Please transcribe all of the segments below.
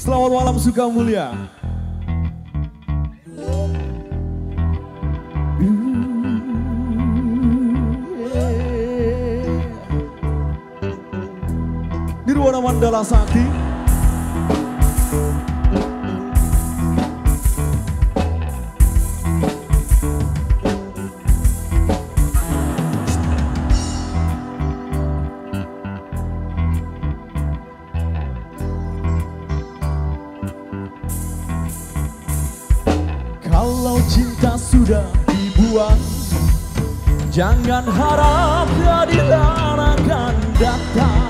Selamat malam suka mulia. Nirwana Mandala Sakti. Kalau cinta sudah dibuang Jangan harap keadilan akan datang.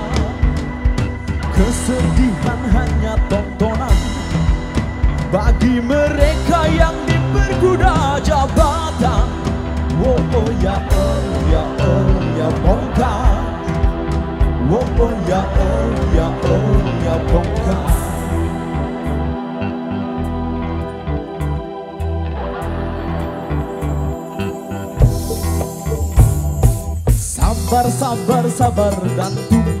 Kesedihan hanya tontonan Bagi mereka yang diperkuda jabatan. Oh, oh ya oh ya oh ya bongkar. Oh, oh ya oh ya oh ya bongkar Sabar, sabar, sabar dan tunggu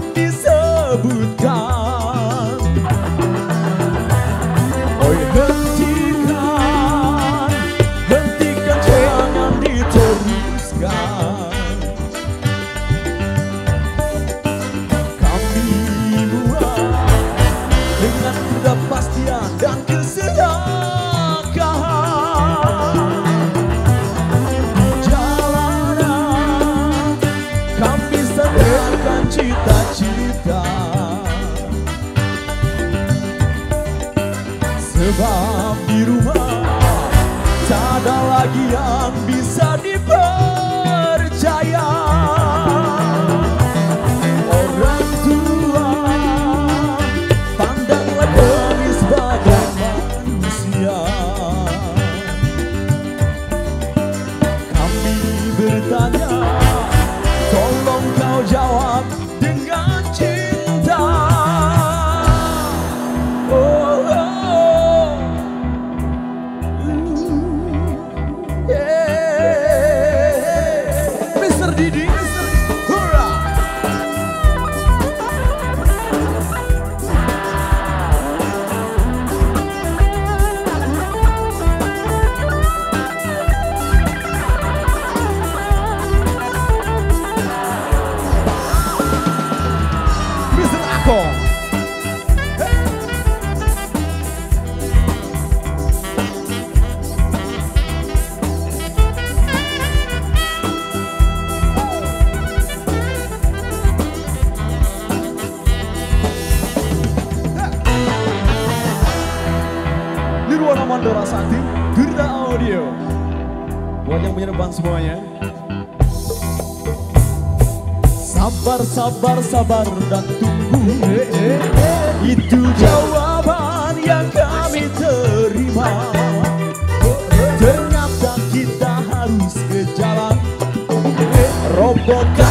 lagi yang bisa dipercaya Buat yang punya depan semuanya. Sabar, sabar, sabar dan tunggu. Itu jawaban yang kami terima. Ternyata kita harus ke jalan. Robohkan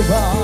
river